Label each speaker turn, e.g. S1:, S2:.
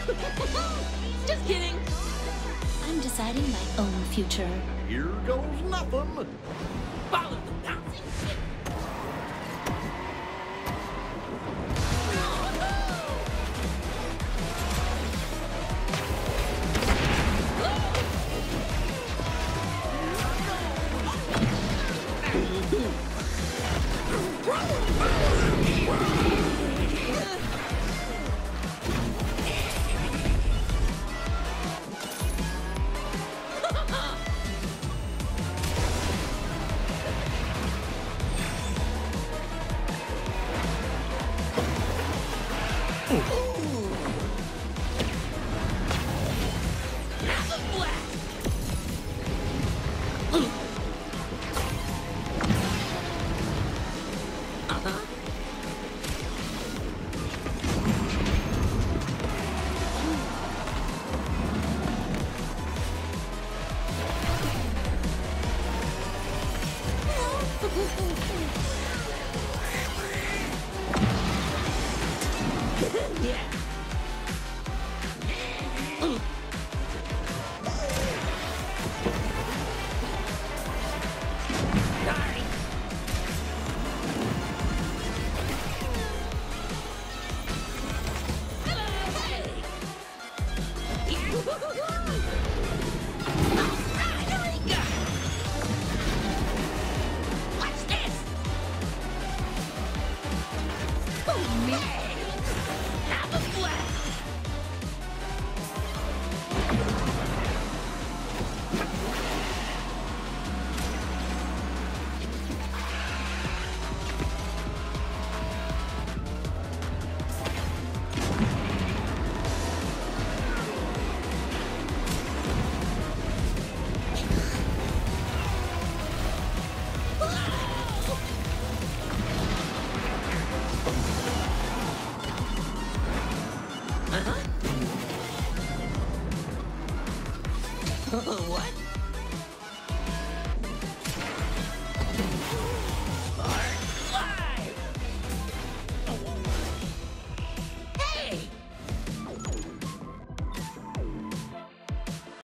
S1: just kidding. I'm deciding my own future.
S2: Here goes nothing.
S3: Follow the Nazi Whoa! Uh-huh. Yeah. what?